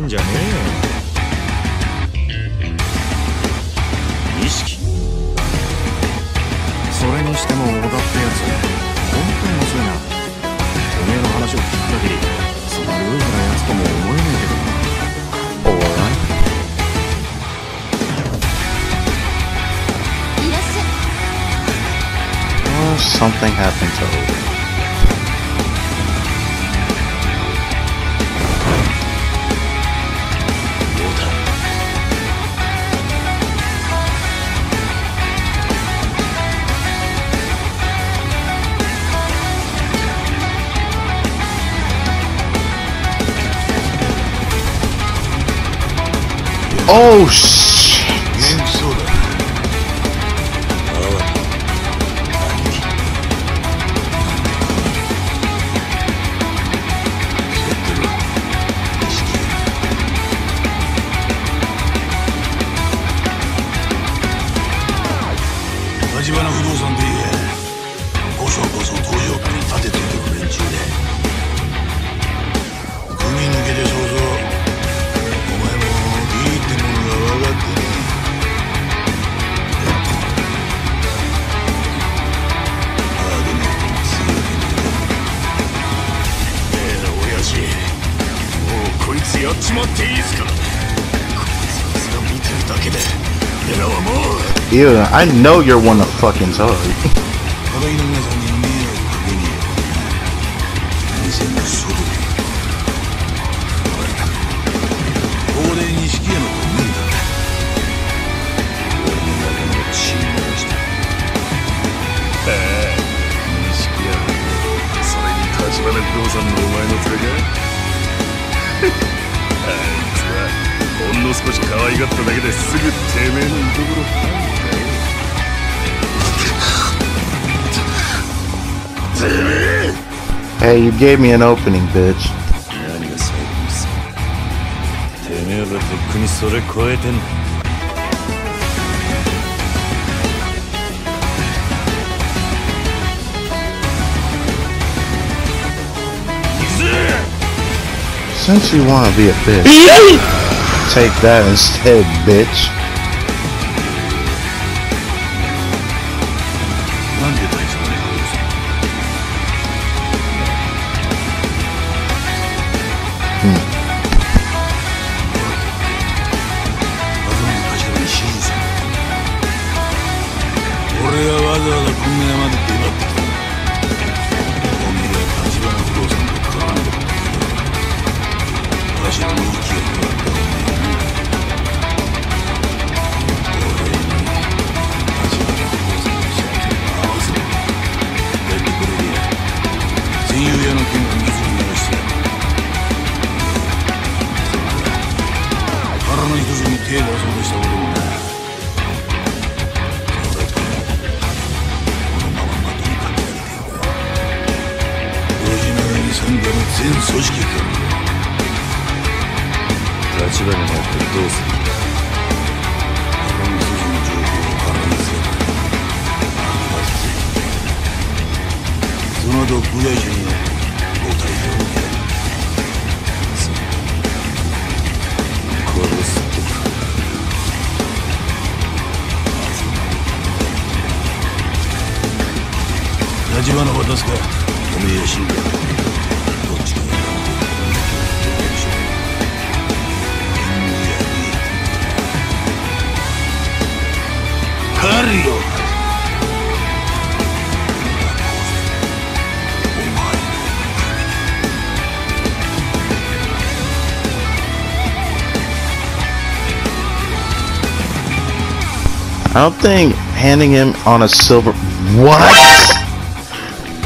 んじゃねえよ意識それにしても小田ってやつ本当に面白いなおめえの話を聞く限りそんなルーズなやつとも思えねえけどなお笑いいらっしゃ Oh, something happened to Odin. Oh shit! 前の連れかあいつはほんの少し可愛がっただけですぐてめえのいと Hey, you gave me an opening, bitch. 何が最後にさてめえらとっくにそれ超えてんだ Since you want to be a bitch, take that instead, bitch. せその後部外者にご対応を殺すとか立花渡すか？おめえ死んだどっちか狩りよ I don't think handing him on a silver. What?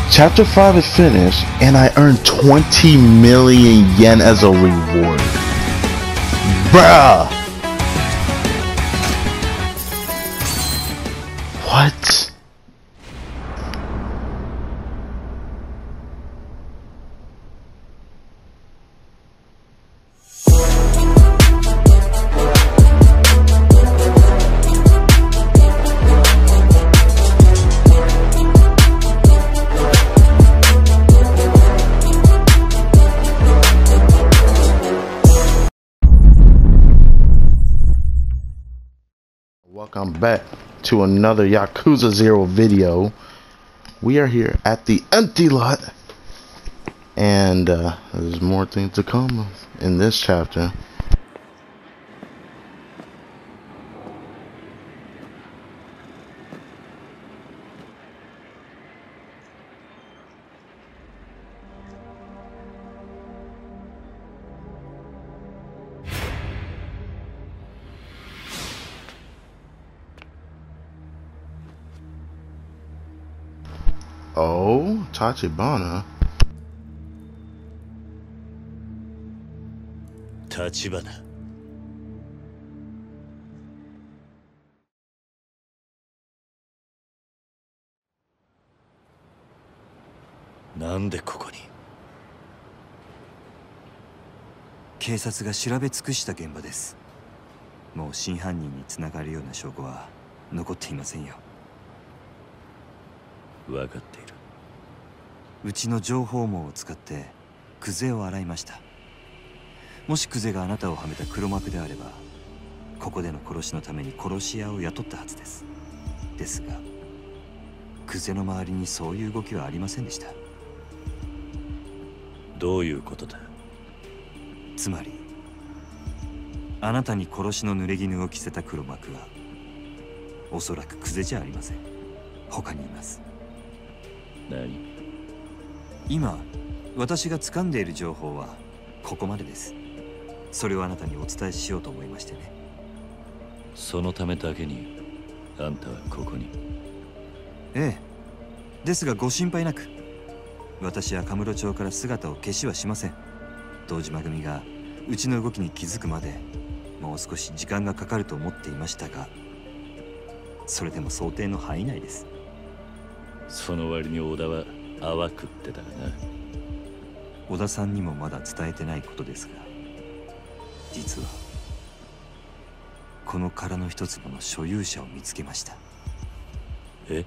Chapter 5 is finished, and I earned 20 million yen as a reward. Bruh! To another Yakuza Zero video. We are here at the empty lot, and uh, there's more things to come in this chapter. Oh, Tachibana. 立花なんでここに警察が調べ尽くした現場です。もう真犯人につながるような証拠は残っていませんよ。分かっている。うちの情報網を使ってクゼを洗いました。もしクゼがあなたをはめた黒幕であればここでの殺しのために殺し屋を雇ったはずです。ですがクゼの周りにそういう動きはありませんでした。どういうことだ？つまりあなたに殺しの濡れ衣を着せた黒幕はおそらくクゼじゃありません。他にいます何？今私が掴んでいる情報はここまでです。それをあなたにお伝えしようと思いましてね。そのためだけにあんたはここに。ええ。ですがご心配なく。私はカムロ町から姿を消しはしません。堂島組がうちの動きに気づくまでもう少し時間がかかると思っていましたがそれでも想定の範囲内ですその割に小田は淡くってたがな。小田さんにもまだ伝えてないことですが実はこの殻の一粒の所有者を見つけました。え？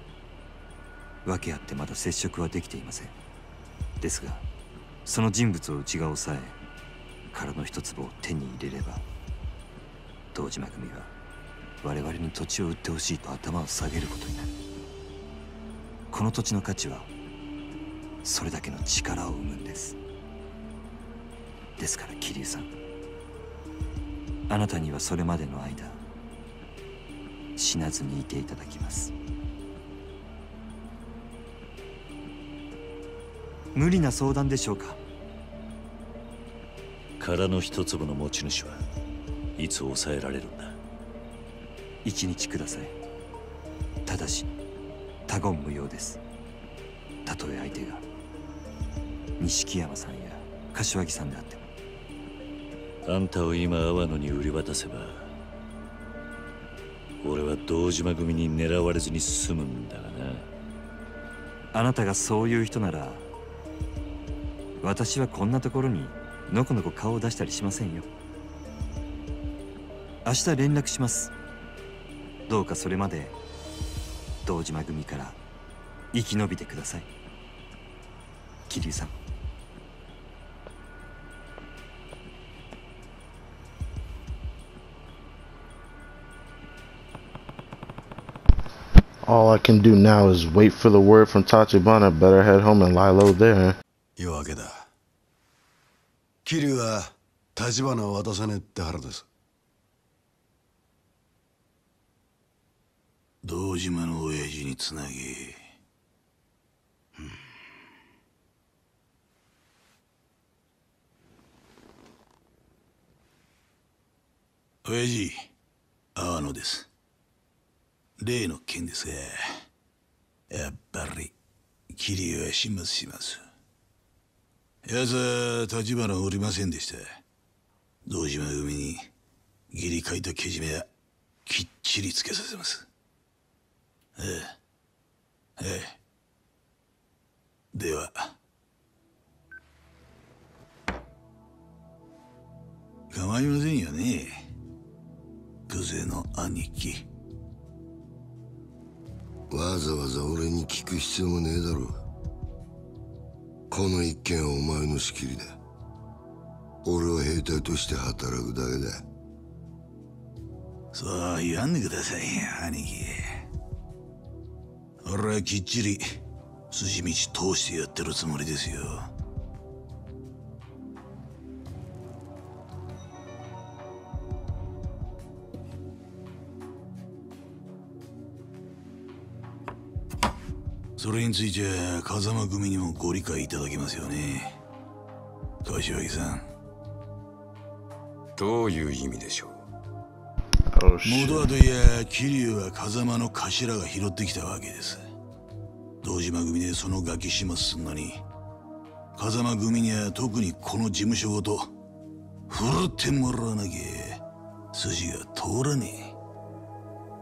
訳あってまだ接触はできていません。ですがその人物をうちが抑え殻の一粒を手に入れれば堂島組は我々に土地を売ってほしいと頭を下げることになるこの土地の価値はそれだけの力を生むんです。ですから桐生さんあなたにはそれまでの間死なずにいていただきます。無理な相談でしょうか？殻の一粒の持ち主はいつ抑えられるんだ？一日ください。ただし他言無用です。たとえ相手が錦山さんや柏木さんであっても。あんたを今阿波野に売り渡せば俺は堂島組に狙われずに済むんだがな。あなたがそういう人なら私はこんなところにのこのこ顔を出したりしませんよ。明日連絡します。どうかそれまで堂島組から生き延びてください桐生さん All I can do now is wait for the word from Tachibana. Better head home and lie low there. 夜明けだ桐生は立花を渡さねえって腹です堂島の親父につなぎ、うん。親父阿野です。例の件ですがやっぱり桐生は始末します。奴は立花おりませんでした。堂島組に義理書いたけじめはきっちりつけさせます。ええ。ええ。では。構いませんよね。久世の兄貴。わざわざ俺に聞く必要もねえだろこの一件はお前の仕切りだ。俺は兵隊として働くだけだ。そう言わんでくださいよ兄貴俺はきっちり筋道通してやってるつもりですよ。それについては風間組にもご理解いただけますよね。柏木さん。どういう意味でしょう？元はといや桐生は風間の頭が拾ってきたわけです。堂島組でそのガキ始末すんのに風間組には特にこの事務所ごと振るってもらわなきゃ筋が通らね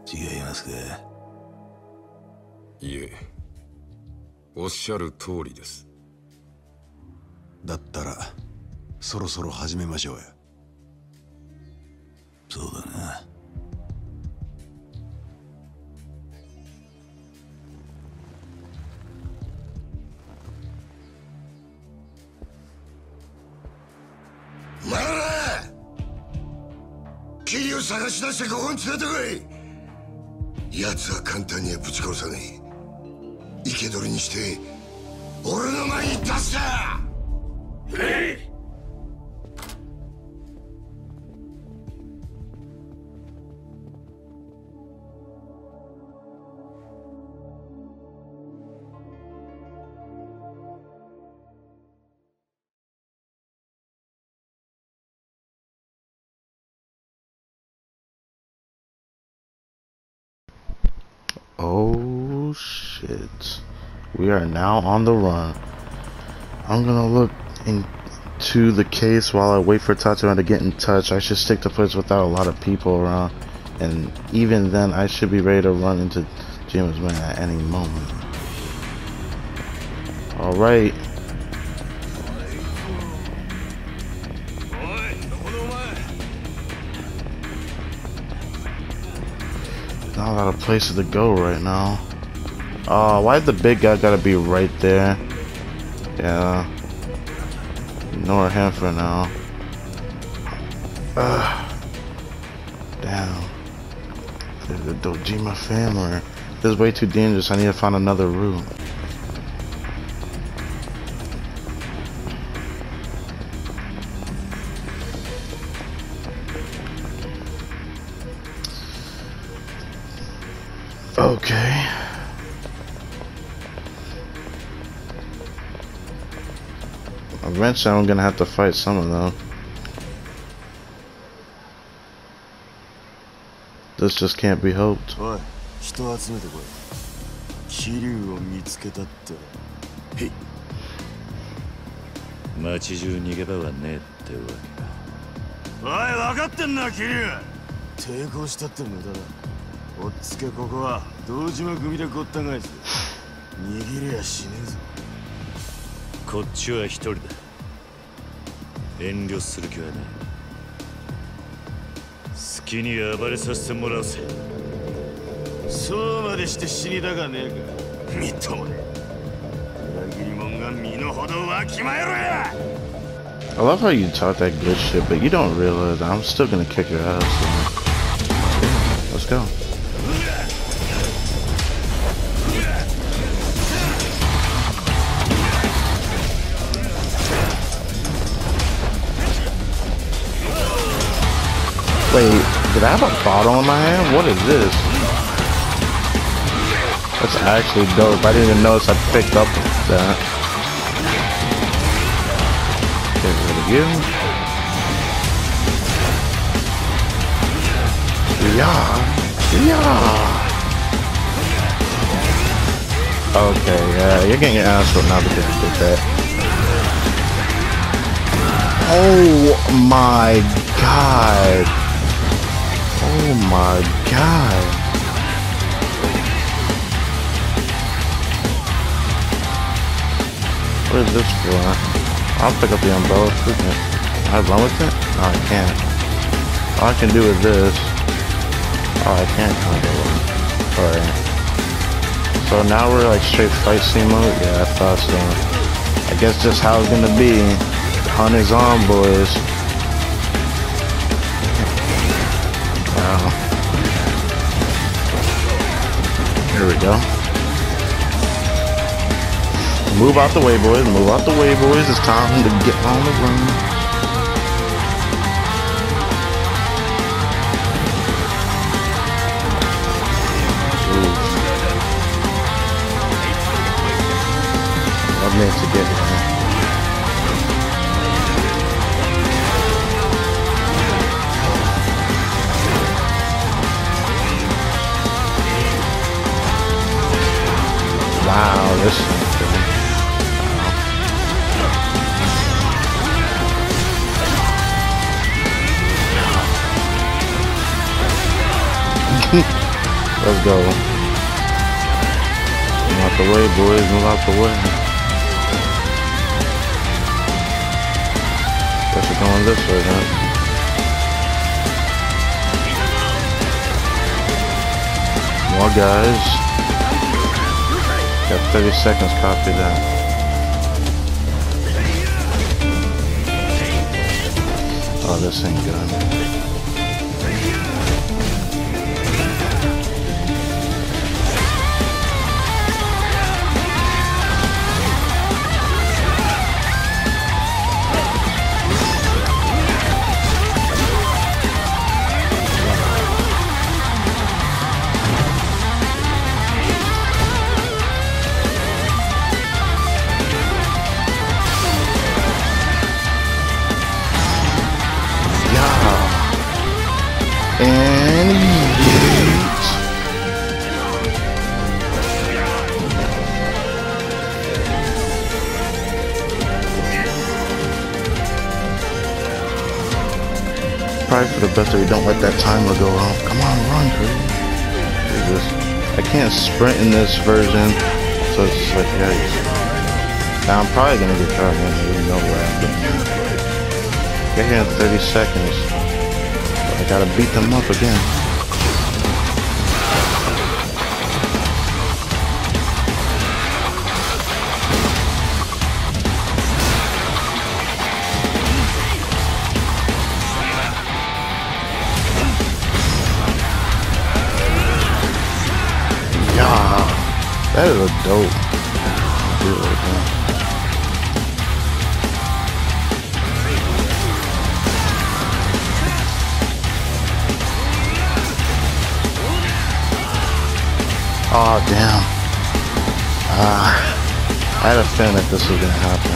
え。違いますか？いえおっしゃる通りです。だったらそろそろ始めましょうよ。そうだな探し出してここに連れてこい。奴は簡単にはぶち殺さねえ生け捕りにして俺の前に出すな are now on the run. I'm gonna look into the case while I wait for Tatsuman to get in touch. I should stick to place without a lot of people around. And even then, I should be ready to run into Jima's man at any moment. Alright. Not a lot of places to go right now. Uh, why the big guy gotta be right there? Yeah. Ignore him for now. Ugh. Damn. The Dojima family. This is way too dangerous. I need to find another route. Eventually, I'm gonna have to fight some of them. This just can't be い人集めてこい。桐生を見つけたって。へい。街中逃げ場はねえってわおい分かってんな桐生抵抗したって無駄だ。おっつけここは堂島組でごった返す。握りゃしねえぞ。けこっちは一人だ遠慮する気はない好きに暴れさせてもらうぜそうまでして死にたかねえかみっともね裏切り者が身の程わきまえろや I love how you talk that good shit, but you don't realize I'm still gonna kick your ass. So. Let's go. Wait, did I have a bottle in my hand? What is this? That's actually dope. I didn't even notice I picked up that. Get rid of you. Yeah. Yeah. Okay, yeah, you're getting your ass whipped now because you did that. Oh my god. Oh my god. What is this for? I'll pick up the umbrella. I have one with it? No, I can't. All I can do is this. Oh, I can't kind of. Alright. So now we're like straight fight scene mode? Yeah, I thought so. I guess just how it's gonna be. Hunt is on, boys. We go. Move out the way, boys. Move out the way, boys. It's time to get on the run. Love me to get Let's go. Move out the way, boys. Move out the way. Guess we're going this way, huh? More guys. Got 30 seconds, copy that. Oh, this ain't good. And yeet. Probably for the best that we don't let that timer go off. Come on, run. Jesus. I can't sprint in this version, so it's just like, yikes. Now I'm probably gonna get caught in there with no rap. Get here in 30 seconds. I gotta beat them up again. Yeah, that is a dope. Oh damn. Ah, I had a feeling that this was gonna happen.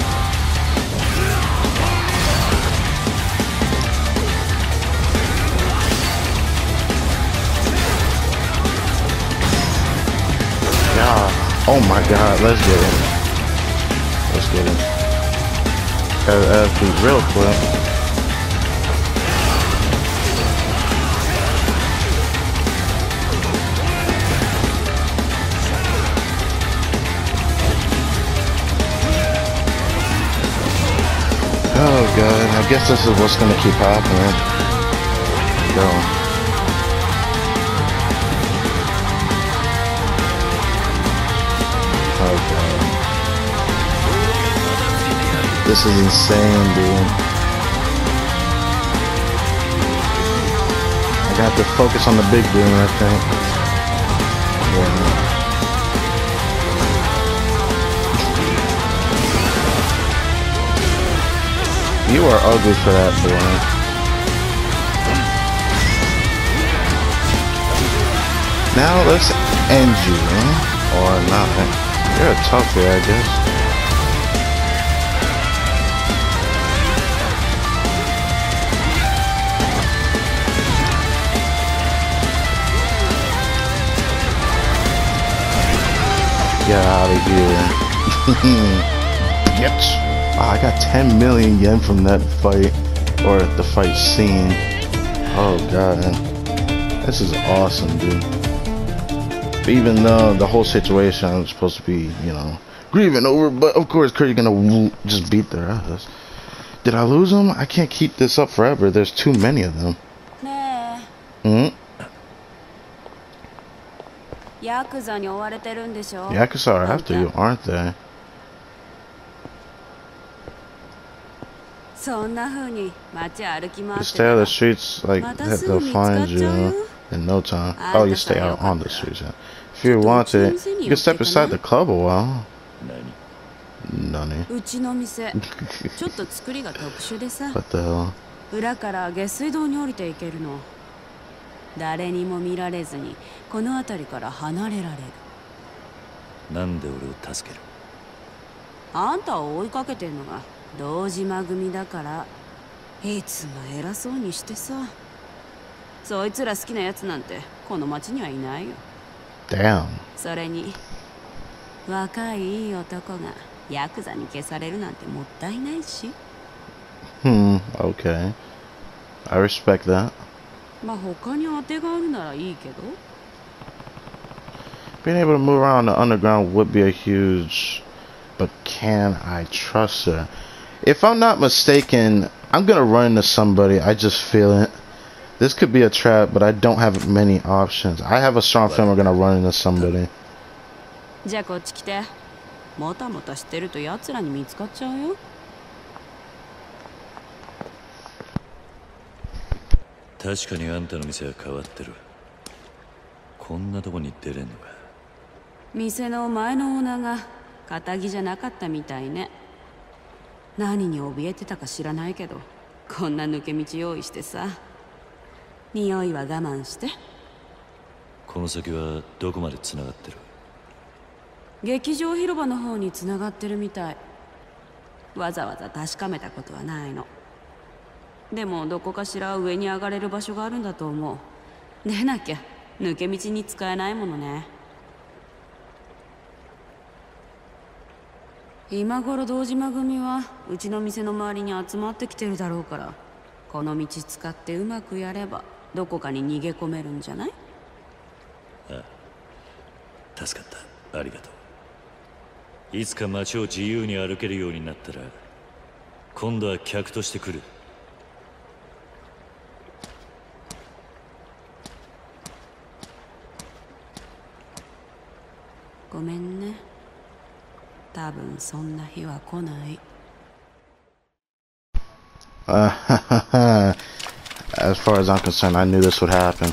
Yeah. Oh my god, let's get it. Let's get it. Ask these real quick. I guess this is what's gonna keep happening. Go. God. This is insane, dude. I got to focus on the big dude, I think. You are ugly for that, boy. Now let's end you, huh? or not. You're a toughie, I guess. Get out of here. Get. Uh, I got 10 million yen from that fight, or the fight scene. Oh god, this is awesome, dude. But even though the whole situation, I'm supposed to be, you know, grieving over, but of course, Kurt's gonna just beat their ass. Did I lose them? I can't keep this up forever. There's too many of them. Nah. Mm hmm. Yakuza are after you, aren't they? そんな風に街歩き回って stay た out ら of the streets, like また they- すぐ they'll find you. よ in no time. Oh, you stay out on the streets. yeah. If you wanted, you can step inside the club a while. 何うちの店ちょっと作りが特殊でさ What the hell? 裏から下水道に降りていけるの誰にも見られずにこの辺りから離れられるなんで俺を助けるあんたを追いかけてんのが堂島組だからいつも偉そうにしてさそいつら好きなやつなんてこの町にはいないよ Damn. それに若いいい男がヤクザに消されるなんてもったいないし Hmm, okay. I respect that. まあ他に当てがあるならいいけど Being able to move around the underground would be a huge, but can I trust her? If I'm not mistaken, I'm gonna run into somebody. I just feel it. This could be a trap, but I don't have many options. I have a strong feeling we're gonna run into somebody. じゃあこっち来てもたもたしてると奴らに見つかっちゃうよ確かにあんたの店は変わってるこんなとこに出れんのか店の前のオーナーが仇じゃなかったみたいね何に怯えてたか知らないけどこんな抜け道用意してさ。匂いは我慢して。この先はどこまで繋がってる？劇場広場の方に繋がってるみたい。わざわざ確かめたことはないの。でもどこかしら上に上がれる場所があるんだと思う。でなきゃ抜け道に使えないものね今頃堂島組はうちの店の周りに集まってきてるだろうからこの道使ってうまくやればどこかに逃げ込めるんじゃない？助かった。ありがとう。いつか街を自由に歩けるようになったら今度は客として来る。ごめんね 多分そんな日は来ない Uh, as far as I'm concerned, I knew this would happen.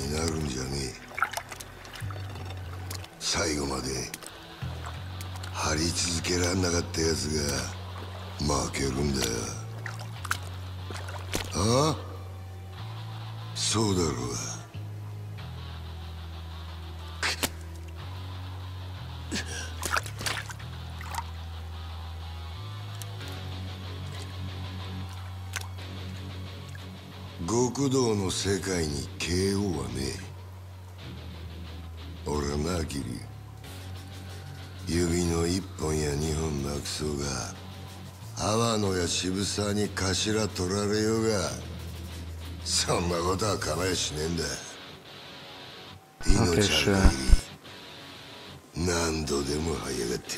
になるんじゃねえ。最後まで張り続けらんなかったやつが負けるんだよ。ああ？そうだろうが。極道の世界に KO はねえ。俺はなキリ指の一本や二本なくそうが阿野や渋沢に頭取られようがそんなことは構えしねえんだ。命ある限り何度でも這い上がって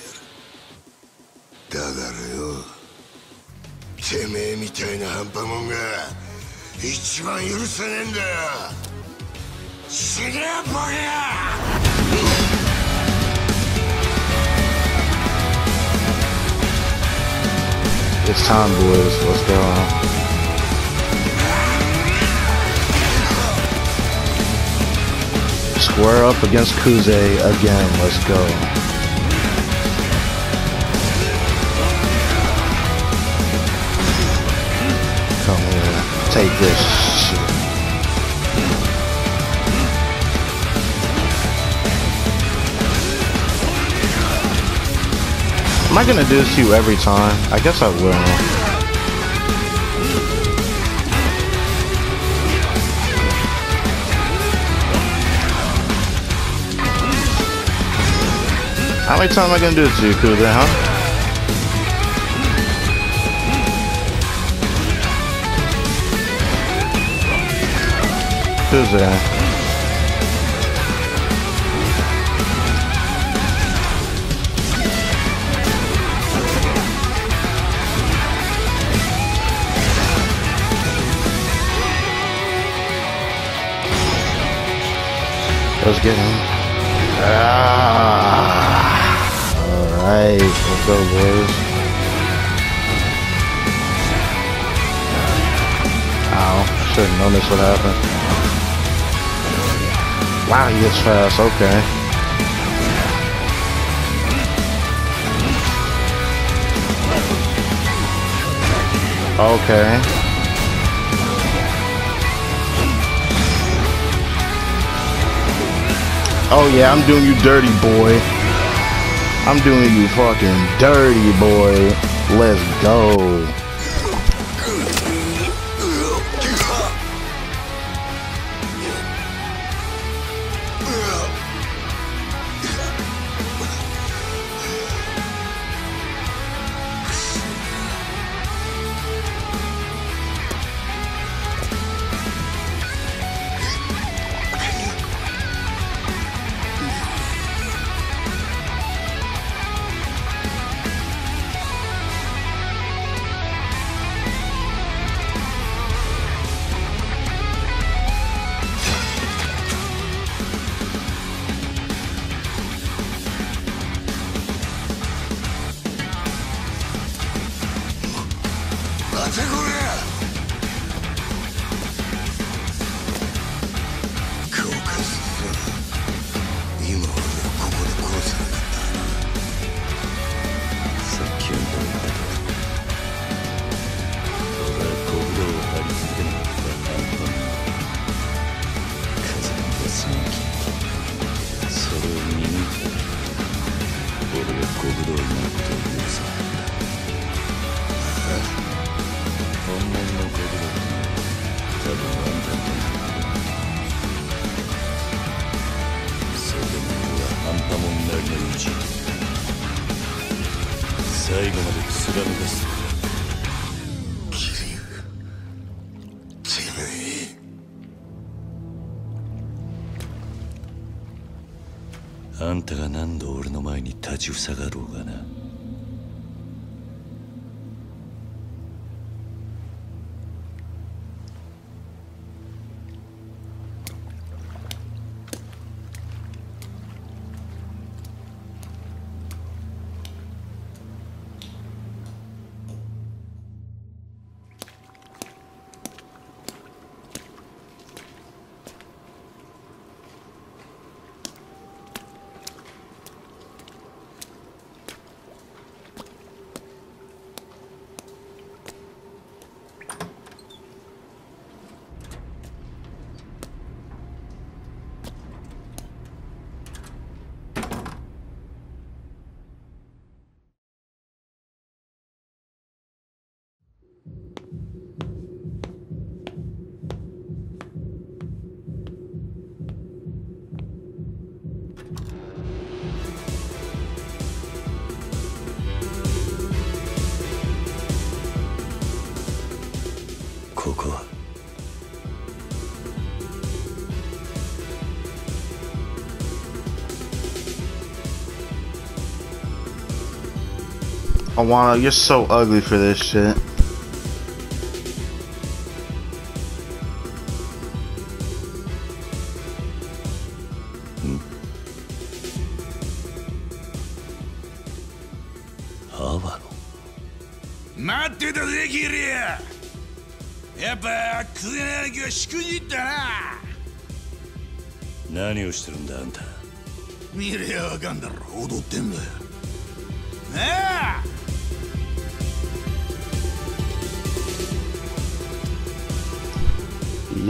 やる。ろよてめえみたいな半端もんが一番許せねえんだよ死ねやボケが It's time, boys. Let's go. Square up against Kuze again. Let's go. Take this shit. Am I gonna do this to you every time? I guess I will. How many times am I gonna do this to you, Kuze, huh? Kuze. Let's get him. Ah. Alright, let's go, boys. Ow, should have known this would happen. Wow, he gets fast, okay. Okay. Oh yeah, I'm doing you dirty, boy. I'm doing you fucking dirty, boy. Let's go. に立ちふ cuckoo. Awana, you're so ugly for this shit.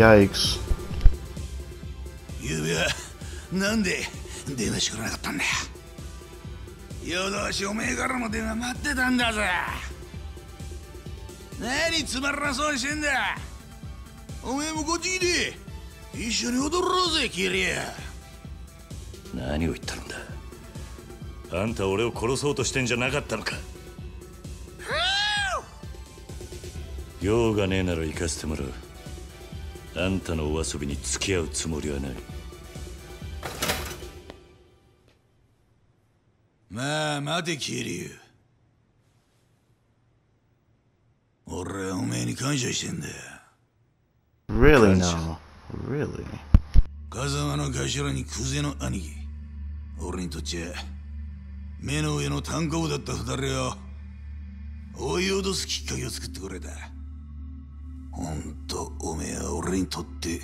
Yikes. ゆうべはなんで電話してくれなかったんだよ夜通しおめえからの電話待ってたんだぜ何つまらなそうにしてんだおめえもこっち来て一緒に踊ろうぜキリア何を言ったんだあんた俺を殺そうとしてんじゃなかったのか用がねえなら行かせてもらうあんたのお遊びに付き合うつもりはない。まあ待てキリュウ俺はおめえに感謝してんだ。よ Really now? Really? 風間の頭にクゼの兄貴。俺にとっちゃ目の上の単行部だった二人を追い脅すきっかけを作ってくれたほんとおめえは俺にとって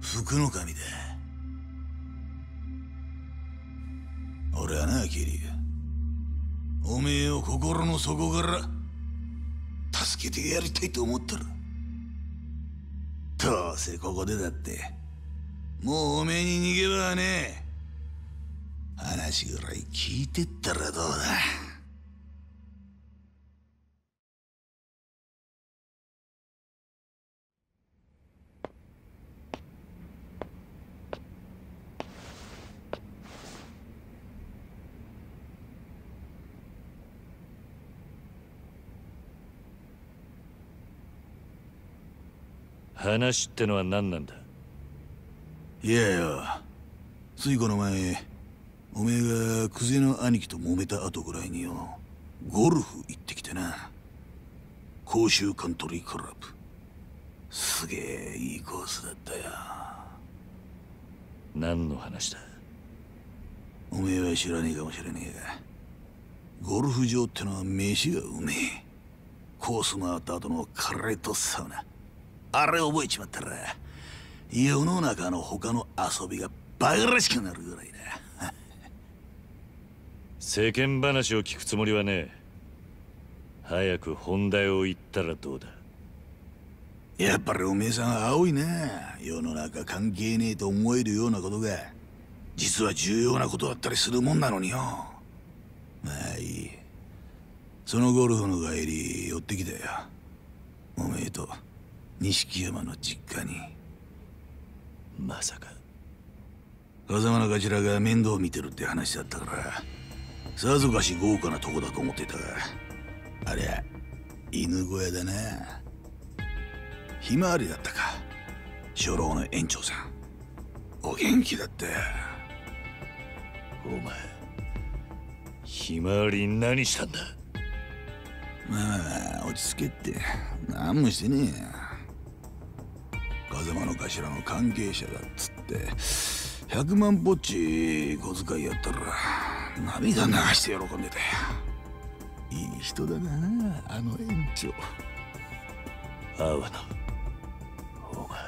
福の神だ。俺はなキリ。おめえを心の底から助けてやりたいと思ってる。どうせここでだってもうおめえに逃げ場はねえ。話ぐらい聞いてったらどうだ。話ってのは何なんだ？いやよついこの前おめえがクゼの兄貴と揉めた後ぐらいによゴルフ行ってきてな。甲州カントリークラブ。すげえいいコースだったよ。何の話だ？おめえは知らねえかもしれねえがゴルフ場ってのは飯がうめえ。コース回った後のカレーとサウナあれ覚えちまったら世の中の他の遊びがバカらしくなるぐらいだ。世間話を聞くつもりはねえ。早く本題を言ったらどうだ。やっぱりおめえさん青いな世の中関係ねえと思えるようなことが。実は重要なことだったりするもんなのによ。まあいい。そのゴルフの帰り寄ってきたよ。おめえと錦山の実家に。まさか。風間の頭が面倒見てるって話だったから。さぞかし豪華なとこだと思ってたが。ありゃ犬小屋だな。ひまわりだったか。初老の園長さん。お元気だった。よお前ひまわりに何したんだ？まあまあ落ち着けって。何もしてねえよ。風間の頭の関係者だっつって100万ぽっち小遣いやったら涙流して喜んでたよいい人だなあの園長。阿波野お前。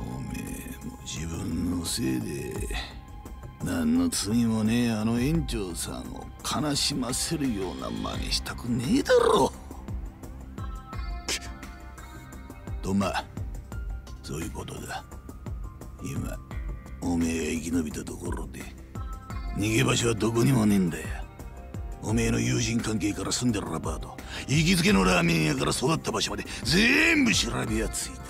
おめえも自分のせいで何の罪もねえあの園長さんを悲しませるような真似したくねえだろとまあそういうことだ。今おめえが生き延びたところで逃げ場所はどこにもねえんだよ。おめえの友人関係から住んでるアパート行きつけのラーメン屋から育った場所まで全部調べやついてる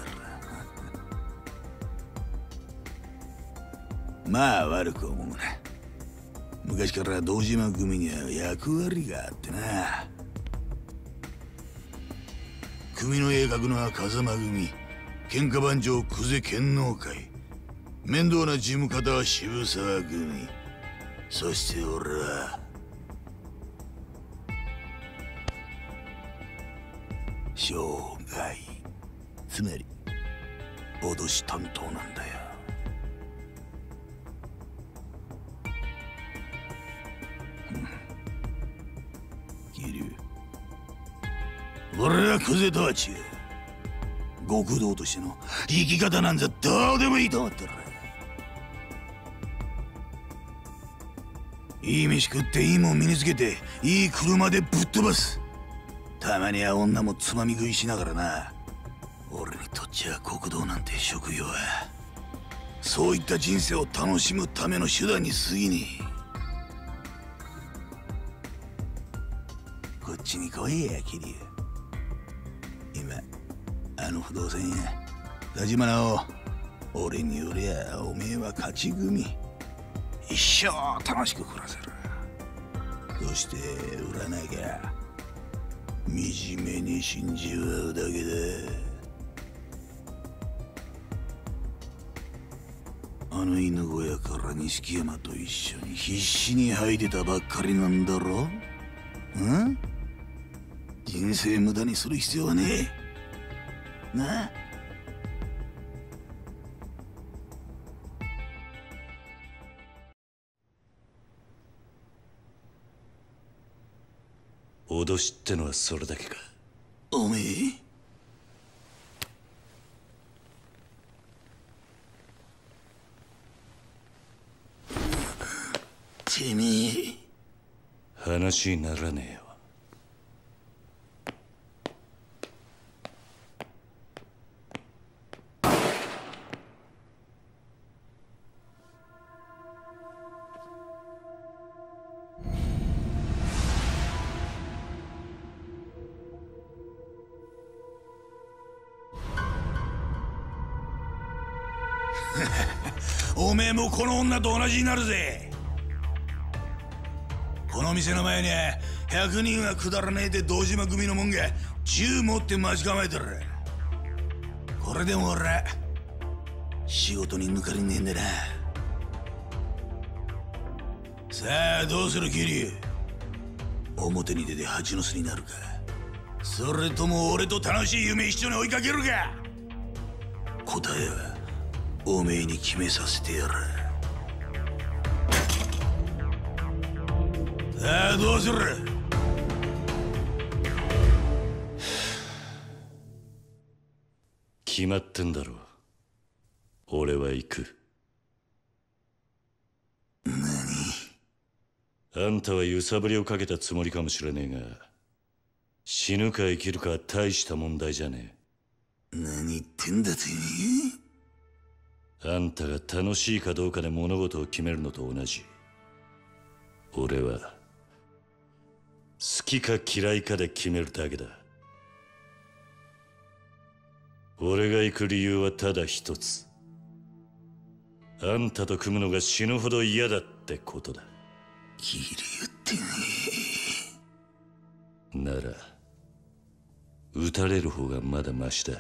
まあ悪く思うな。昔から堂島組には役割があってな。組の鋭角のは風間組喧嘩番長久世剣能会面倒な事務方は渋沢組そして俺は。生涯つまり脅し担当なんだよ。俺はクゼとは違う極道としての生き方なんざどうでもいいと思ってる。いい飯食っていいもん身につけていい車でぶっ飛ばす。たまには女もつまみ食いしながらな。俺にとっちゃ国道なんて職業はそういった人生を楽しむための手段に過ぎねえ。こっちに来いや桐生不動産屋田島直俺によりゃおめえは勝ち組。一生楽しく暮らせる。そして売らなきゃ。惨めに死んじまうだけだ。あの犬小屋から錦山と一緒に必死に吐いてたばっかりなんだろ。うん？人生無駄にする必要はねえ。なあ脅しってのはそれだけか？おめえ？てめえ話にならねえよおめえもこの女と同じになるぜ。この店の前には100人はくだらねえで堂島組のもんが銃持って待ち構えてる。これでも俺仕事に抜かりねえんだな。さあどうする桐生？表に出て蜂の巣になるか。それとも俺と楽しい夢一緒に追いかけるか？答えはおめえに決めさせてやる。さあどうする？決まってんだろ俺は行く。何？あんたは揺さぶりをかけたつもりかもしれねえが死ぬか生きるかは大した問題じゃね何言ってんだてえ？あんたが楽しいかどうかで物事を決めるのと同じ。俺は好きか嫌いかで決めるだけだ。俺が行く理由はただ一つ。あんたと組むのが死ぬほど嫌だってことだ。キリ言ってねなら撃たれる方がまだマシだ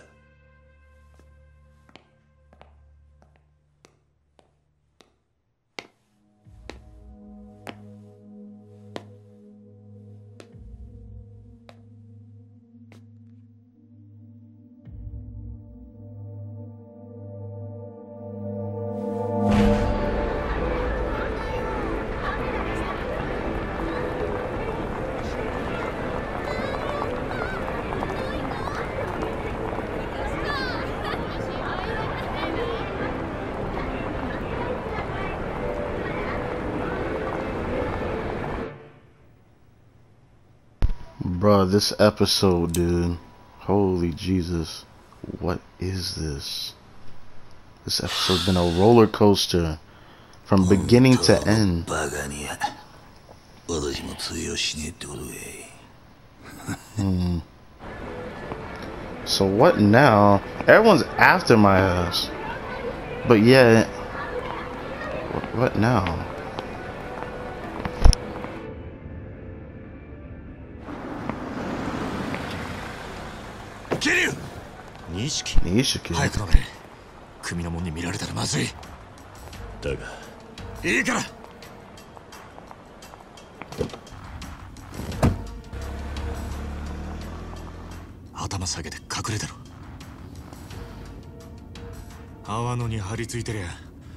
Bruh, this episode, dude. Holy Jesus. What is this? This episode's been a roller coaster from beginning to end. バカには私も通用しねえってことかい Hmm. So what now? Everyone's after my ass. But yet, what, what now? 識。民識？早く飲め。組のもんに見られたらまずい。だが。いいから。頭下げて隠れてろ。阿野に張り付いてりゃ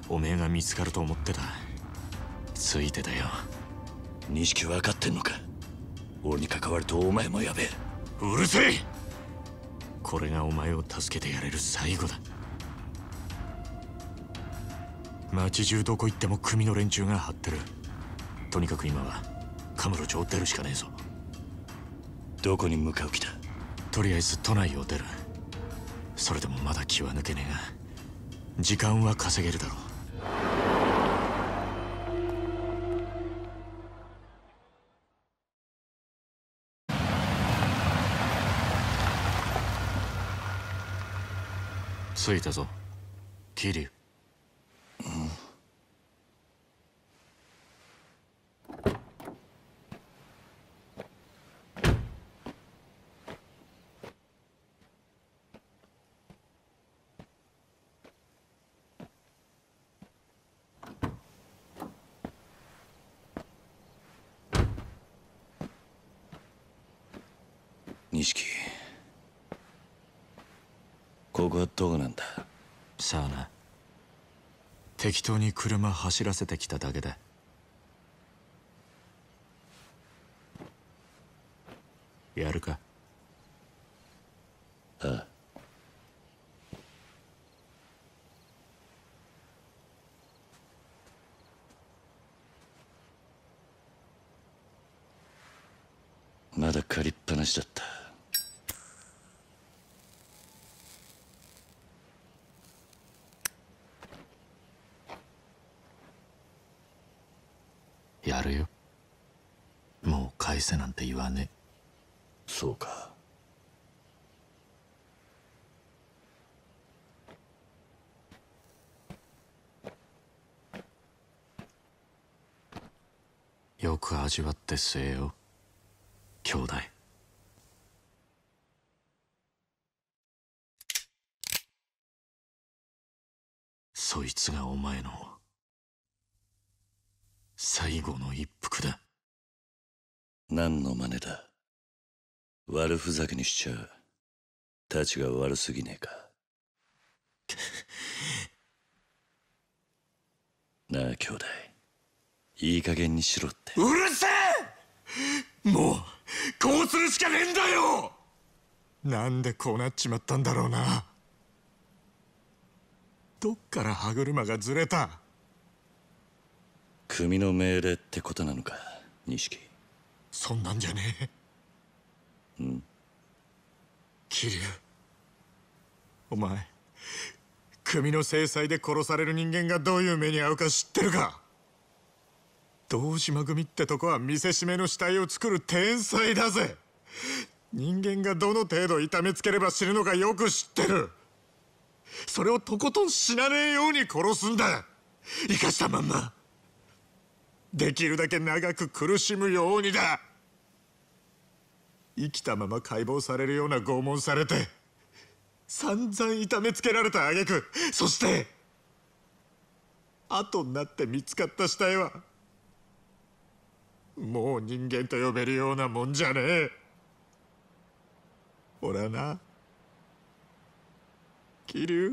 おめえが見つかると思ってた。ついてたよ。錦分かってんのか。俺に関わるとお前もやべえ。うるせえ。これがお前を助けてやれる最後だ。街中どこ行っても組の連中が張ってる。とにかく今はカムロ町を出るしかねえぞ。どこに向かう気だ？とりあえず都内を出る。それでもまだ気は抜けねえが時間は稼げるだろう着いたぞ。桐生錦。ここはどこなんだ。さあな。適当に車走らせてきただけだやるかああまだ借りっぱなしだったやるよもう返せなんて言わね。そうか。えよく味わって据えよ。兄弟そいつがお前の最後の一服だ何の真似だ？悪ふざけにしちゃたちが悪すぎねえか。なあ兄弟いい加減にしろって。うるせえ！もうこうするしかねえんだよ！なんでこうなっちまったんだろうな。どっから歯車がずれた？組の命令ってことなのか錦そんなんじゃねえ。うん。桐生。お前組の制裁で殺される人間がどういう目に遭うか知ってるか。堂島組ってとこは見せしめの死体を作る天才だぜ。人間がどの程度痛めつければ死ぬのかよく知ってる。それをとことん死なねえように殺すんだ。生かしたまんまできるだけ長く苦しむようにだ。生きたまま解剖されるような拷問されて散々痛めつけられた挙句そして後になって見つかった死体はもう人間と呼べるようなもんじゃねえ。俺はな。桐生。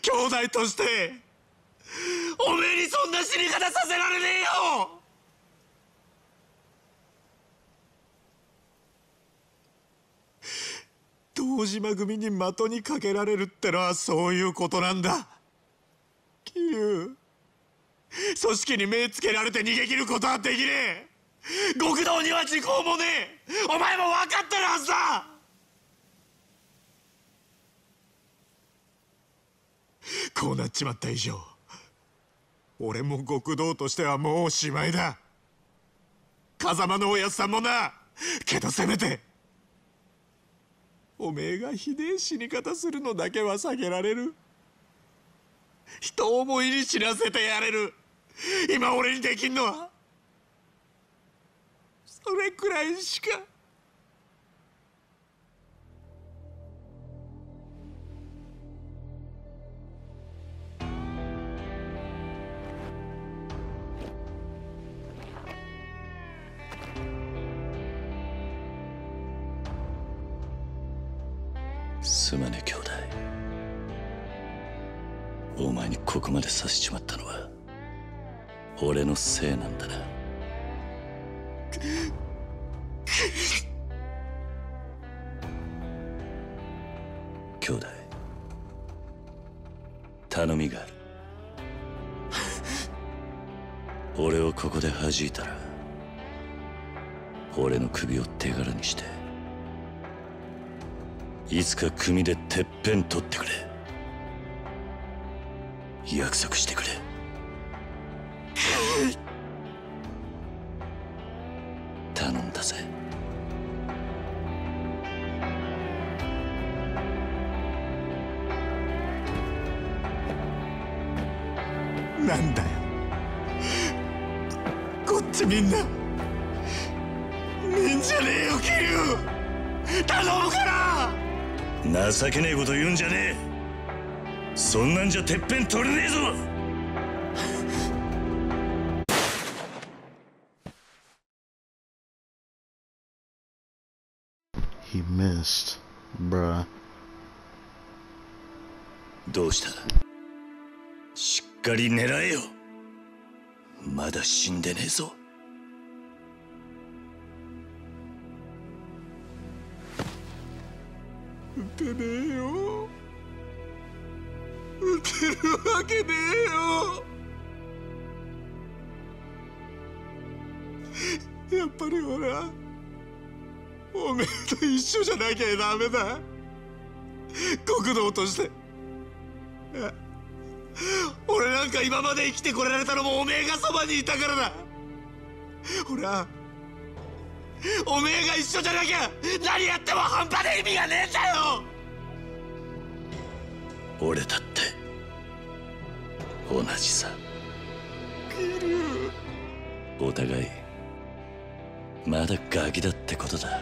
兄弟として。おめえにそんな死に方させられねえよ！堂島組に的にかけられるってのはそういうことなんだ。桐生組織に目つけられて逃げ切ることはできねえ。極道には時効もねえ。お前も分かってるはずだ。こうなっちまった以上。俺も極道としてはもうおしまいだ。風間のおやつさんもな。けどせめておめえがひでえ死に方するのだけは避けられる。人思いに死なせてやれる。今俺にできんのはそれくらいしか。組でてっぺん取ってくれ。約束してくれ。てっぺん取れねえぞ He missed. Bruh. どうした？しっかり狙えよまだ死んでねえぞ撃てねえよ撃てるわけねえよ。やっぱり俺はおめえと一緒じゃなきゃダメだ。国道として。俺なんか今まで生きてこられたのもおめえがそばにいたからだ。俺はおめえが一緒じゃなきゃ何やっても半端で意味がねえんだよ。俺だって同じさ。お互いまだガキだってことだ。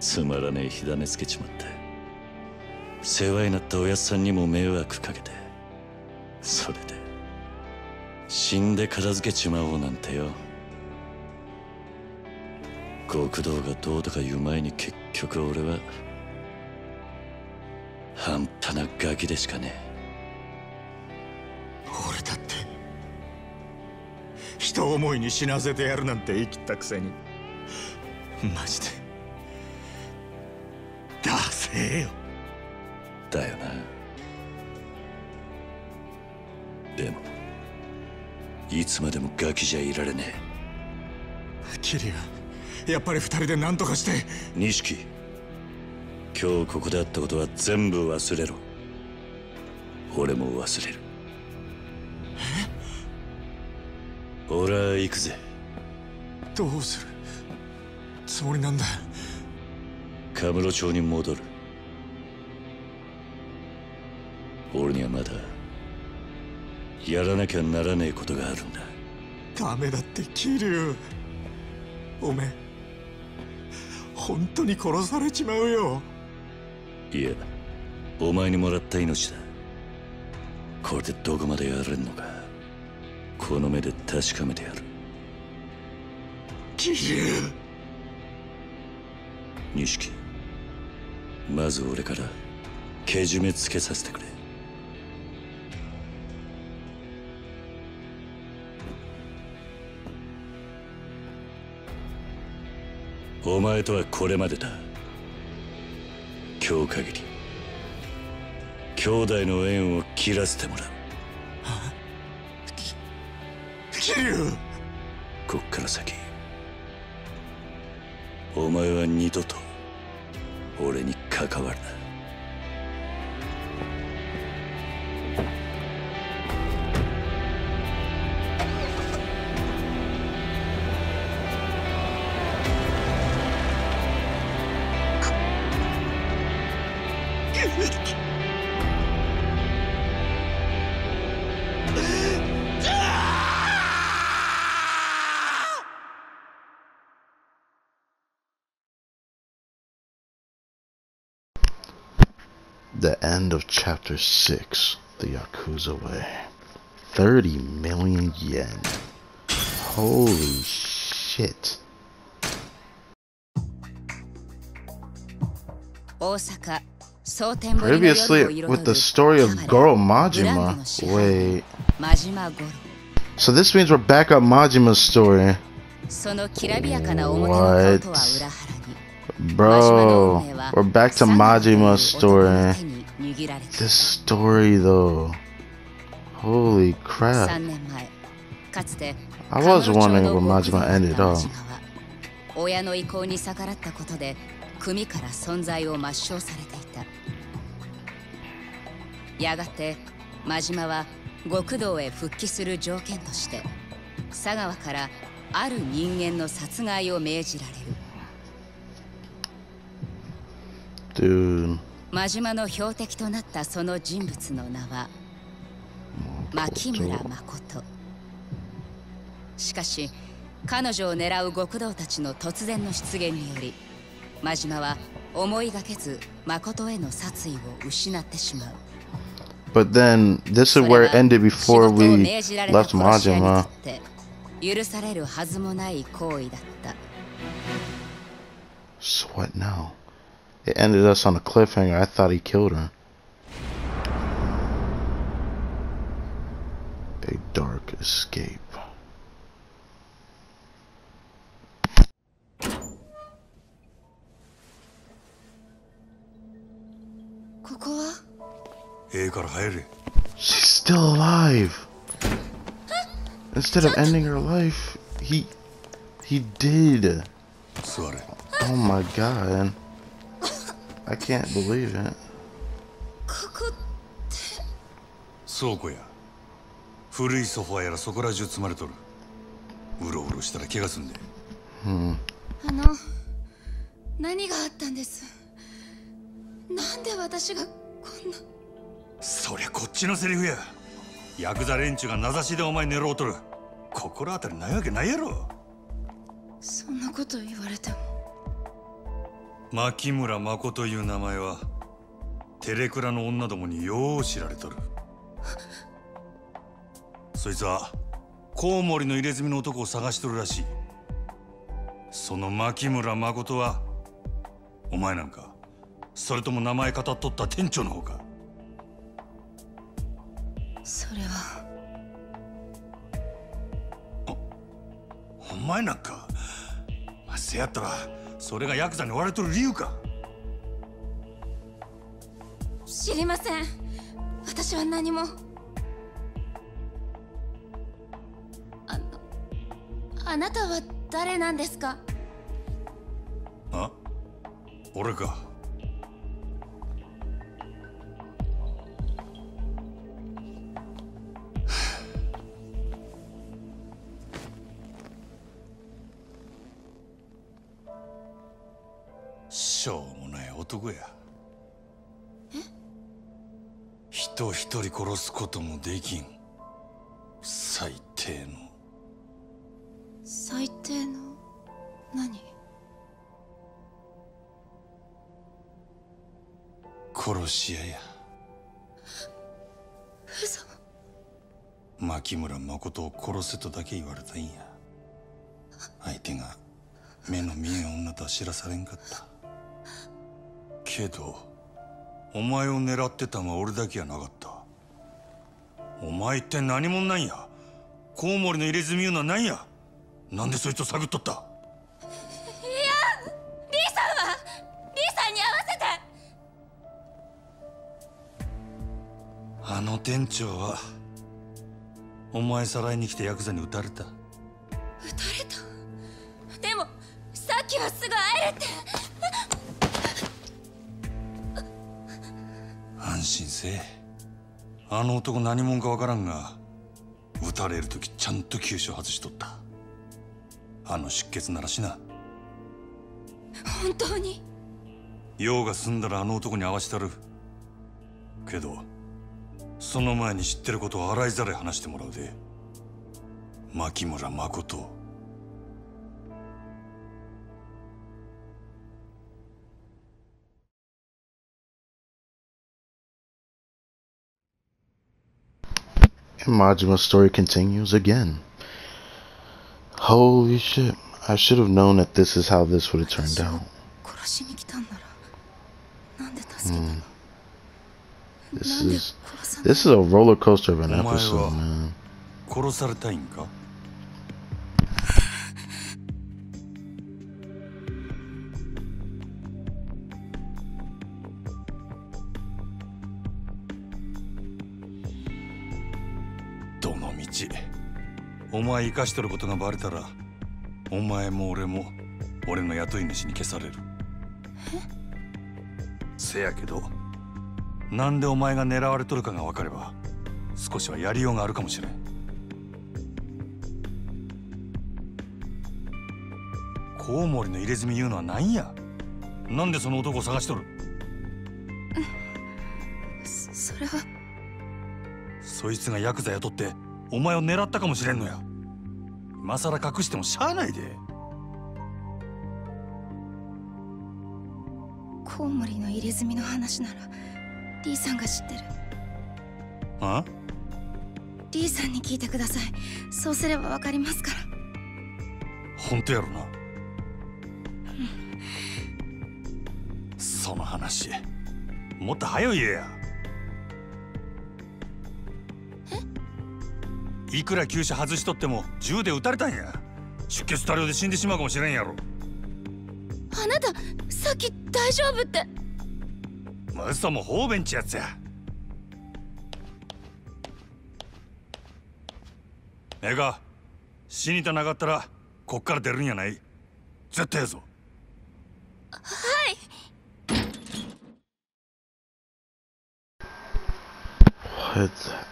つまらねえ火種つけちまって世話になったおやっさんにも迷惑かけてそれで死んで片付けちまおうなんてよ。極道がどうとか言う前に結局俺は半端なガキでしかね俺だって人思いに死なせてやるなんて言い切ったくせにマジでダセえよ。えだよな。でもいつまでもガキじゃいられねキリュウやっぱり二人で何とかして。え錦今日ここであったことは全部忘れろ。俺も忘れる。俺は行くぜ。どうする？つもりなんだ。カムロ町に戻る。俺にはまだやらなきゃならねえことがあるんだ。ダメだってキリュウおめえ本当に殺されちまうよいやお前にもらった命だ。これでどこまでやれんのか。この目で確かめてやる。錦まず俺からけじめつけさせてくれ。お前とはこれまでだ今日限り兄弟の縁を切らせてもらう。キリュウ。こっから先お前は二度と俺に関わるな Chapter 6 The Yakuza Way. 30 million yen. Holy shit. 大阪 Previously, with the story of Goro Majima. Wait. So this means we're back up Majima's story. What? Bro, we're back to Majima's story. 手に握られて This story though. Holy 3 crap. 年前かつて I was wondering の where 極道 Majima ended 真 up. 親の意向に逆らったことで組から存在を抹消されていたやがて真島は極道へ復帰する条件として佐川からある人間の殺害を命じられる Dude. 真島の標的となったその人物の名は牧村誠しかし彼女を狙う極道たちの突然の出現により真島は思いがけず誠への殺意を失ってしまう But then this is where it ended before we left Majima. 許されるはずもない行為だった So what now? It ended us on a cliffhanger. I thought he killed her. A dark escape. She's still alive. Instead of ending her life, he he did. Oh my god. I can't believe it. ここ倉庫や。古いソファやらそこら中積まれとる。うろうろしたら怪我すんで。Hmm. あの何があったんです？なんで私がこんな？そりゃこっちのセリフや。ヤクザ連中が名指しでお前狙おうとる。心当たりないわけないやろ。そんなこと言われても牧村誠という名前はテレクラの女どもによう知られとる。そいつはコウモリの入れ墨の男を探しとるらしい。その牧村誠はお前なんかそれとも名前語っとった店長の方か？それは。お前なんかまあせやったらそれがヤクザに追われとる理由か？知りません。私は何も。あのあなたは誰なんですか？あ？俺かや。人一人殺すこともできん。最低の。最低の？何？殺し屋や。嘘。牧村誠を殺せとだけ言われたんや。相手が目の見えん女とは知らされんかったけどお前を狙ってたんは俺だけやなかった。お前って何者なんや。コウモリの入れ墨いうのは何や。なんでそいつを探っとった。いやリーさんはリーさんに合わせて。あの店長はお前さらいに来てヤクザに撃たれたせ。えあの男何者かわからんが撃たれる時ちゃんと急所外しとった。あの出血ならしな。本当に？用が済んだらあの男に会わしたる。けどその前に知ってることを洗いざらい話してもらうで。牧村誠 And Majima's story continues again. Holy shit. I should have known that this is how this would have turned out. Mm. This is this is a roller coaster of an episode, man. お前生かしとることがバレたらお前も俺も俺の雇い主に消される。せやけどなんでお前が狙われとるかが分かれば少しはやりようがあるかもしれん。コウモリの入れ墨言うのは何や？なんでその男を探しとる？そそれは。そいつがヤクザ雇ってお前を狙ったかもしれんのや。今さら隠してもしゃあないで。コウモリの入れ墨の話ならリーさんが知ってる。あ？リーさんに聞いてください。そうすればわかりますから。本当やろな。その話もっと早いやいくら急車外しとっても銃で撃たれたんや。出血多量で死んでしまうかもしれんやろ。あなたさっき大丈夫って。まあ嘘も方便ちやつや。ええか。死にたなかったらこっから出るんやない。絶対やぞ。はい。hell, dude?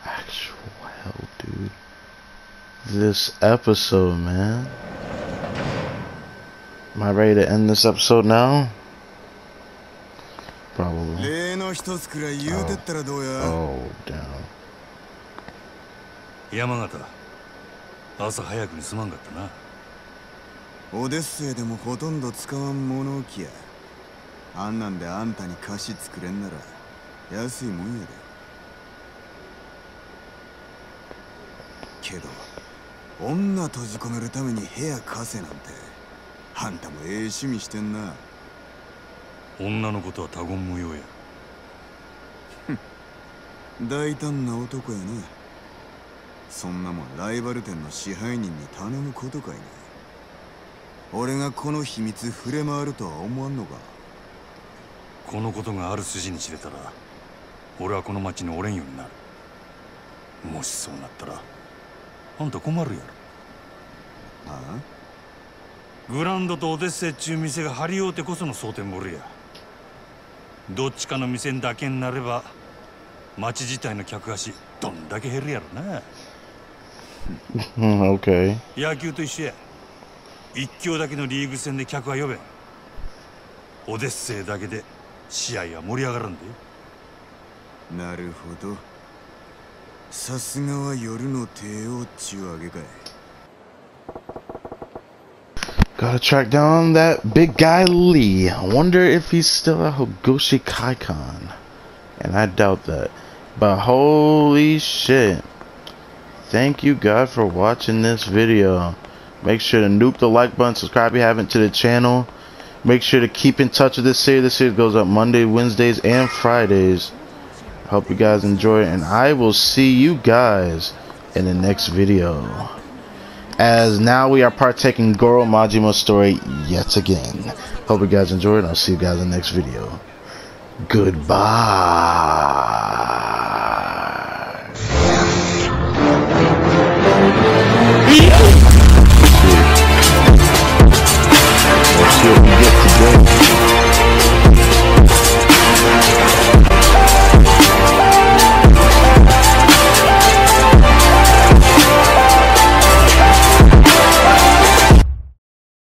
This episode, man. Am I ready to end this episode now? Probably. 例の一つくらい言うてったらどうや Oh, damn. 山形朝早くにすまんかったなオデッセイでもほとんど使わん物置やあんなんであんたに菓子作れんなら安いもんやでけど女閉じ込めるために部屋貸せなんて。あんたもええ趣味してんな。女のことは他言無用や。大胆な男やな。そんなもんライバル店の支配人に頼むことかいな。俺がこの秘密触れ回るとは思わんのか。このことがある筋に知れたら俺はこの町におれんようになる。もしそうなったらあんた困るやろ。あグランドとオデッセイっちゅう店が張り合うてこその蒼天堀や。どっちかの店だけになれば町自体の客足どんだけ減るやろな。Hmm, okay. 野球と一緒や。一強だけのリーグ戦で客は呼べん。オデッセイだけで試合は盛り上がらんで。なるほどさすがは夜の帝王っちゅうわけかい Gotta track down that big guy Lee. I wonder if he's still at Hogoshi Kaikon. And I doubt that. But holy shit. Thank you guys for watching this video. Make sure to nuke the like button, subscribe if you haven't to the channel. Make sure to keep in touch with this series. This series goes up Monday, Wednesdays, and Fridays. Hope you guys enjoy, and I will see you guys in the next video. As now we are partaking Goro Majima's story yet again. Hope you guys enjoyed. I'll see you guys in the next video. Goodbye.